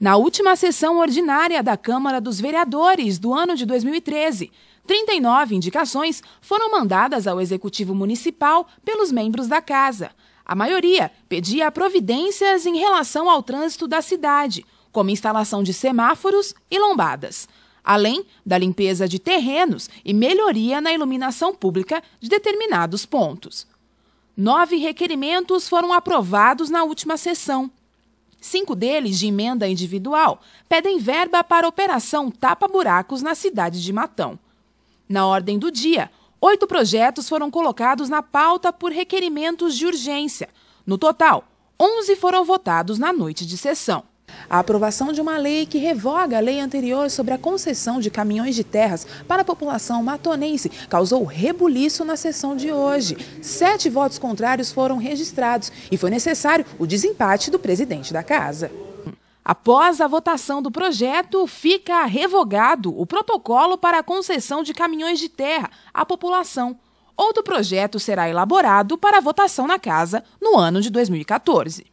Na última sessão ordinária da Câmara dos Vereadores do ano de 2013, 39 indicações foram mandadas ao Executivo Municipal pelos membros da Casa. A maioria pedia providências em relação ao trânsito da cidade, como instalação de semáforos e lombadas, além da limpeza de terrenos e melhoria na iluminação pública de determinados pontos. Nove requerimentos foram aprovados na última sessão. Cinco deles, de emenda individual, pedem verba para a operação Tapa Buracos na cidade de Matão. Na ordem do dia, oito projetos foram colocados na pauta por requerimentos de urgência. No total, onze foram votados na noite de sessão. A aprovação de uma lei que revoga a lei anterior sobre a concessão de caminhões de terras para a população matonense causou rebuliço na sessão de hoje. Sete votos contrários foram registrados e foi necessário o desempate do presidente da casa. Após a votação do projeto, fica revogado o protocolo para a concessão de caminhões de terra à população. Outro projeto será elaborado para votação na casa no ano de 2014.